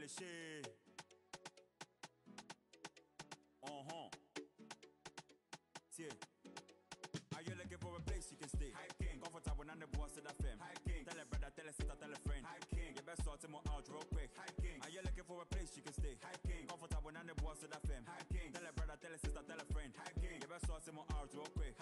le shit. Uh huh. Yeah. Are you looking for a place you can stay? King. Comfortable on the boss of the fam. King. Tell a brother, tell a sister, tell a friend. King. You best sort him out real quick. King. Are you looking for a place you can stay? King. Comfortable on the boss of the fam. King. Tell a brother, tell a sister, tell a friend. King. You best sort him out real quick.